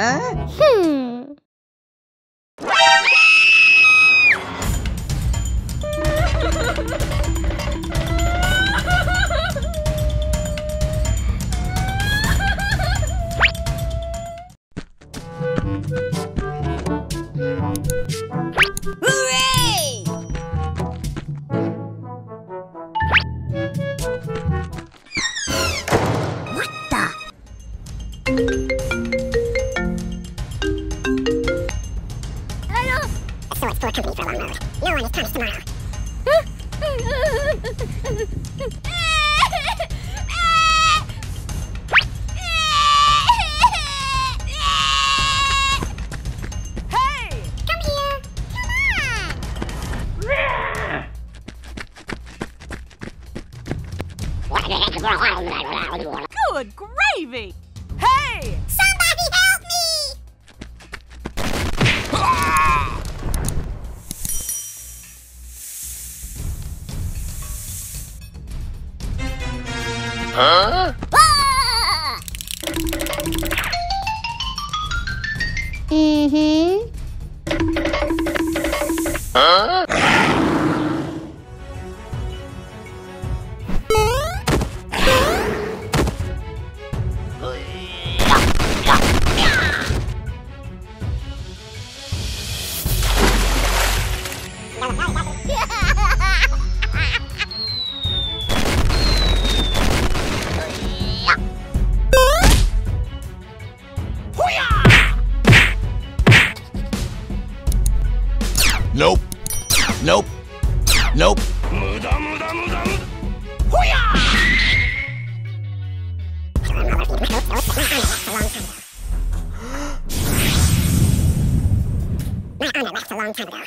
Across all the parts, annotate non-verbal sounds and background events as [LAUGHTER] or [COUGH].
Hmm. [LAUGHS] No one tomorrow. Hey! Come here! Come on! Good gravy! Ah! Mm-hmm. Nope. 無駄無駄無駄ほやー Not on the next long time ago.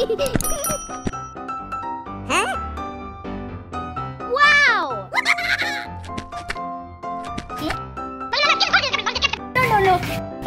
Wow! [LAUGHS] No, no, no.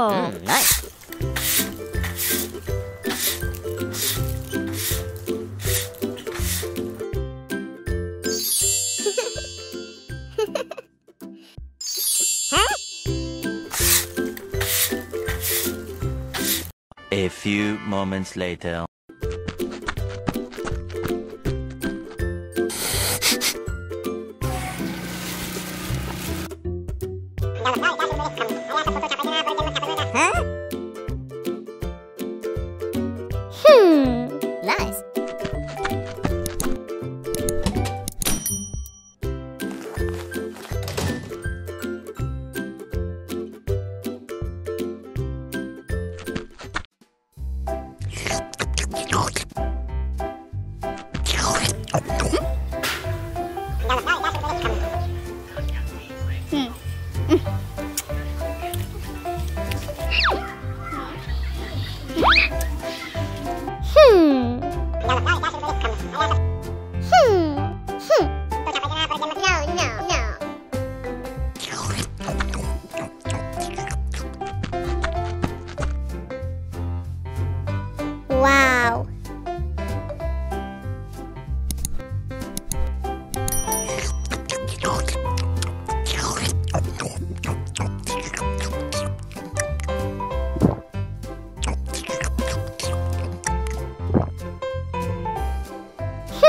Oh. Nice. A few moments later. 嗯。哼。哼。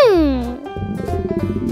うん。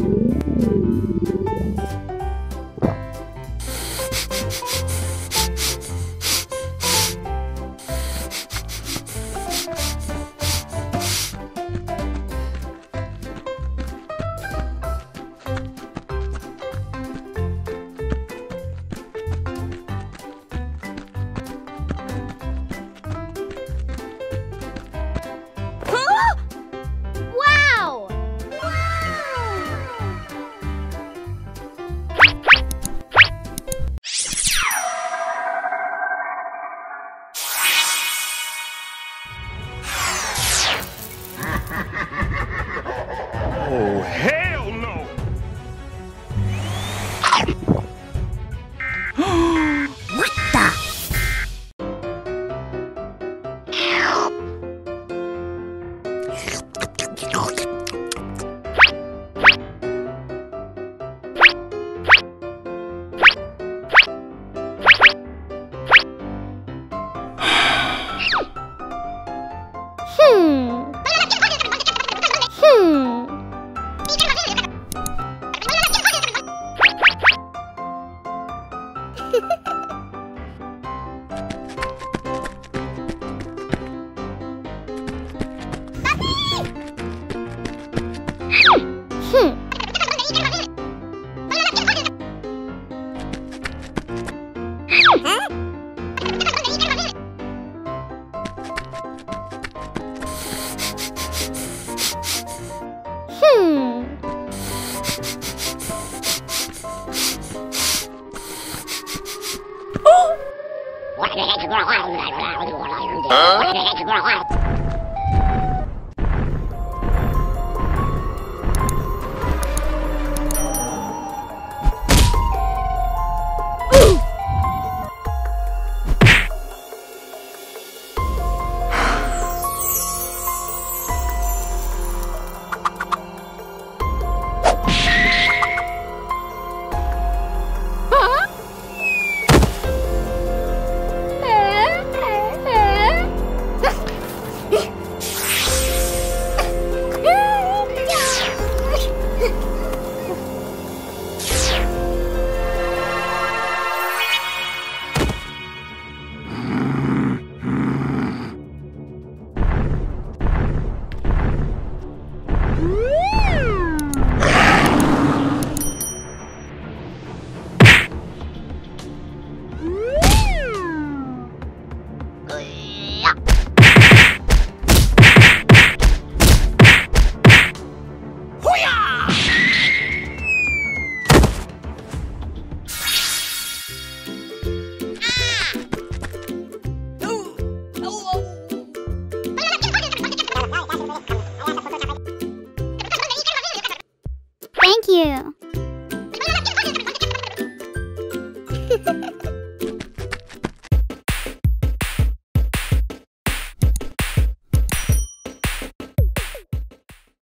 Thank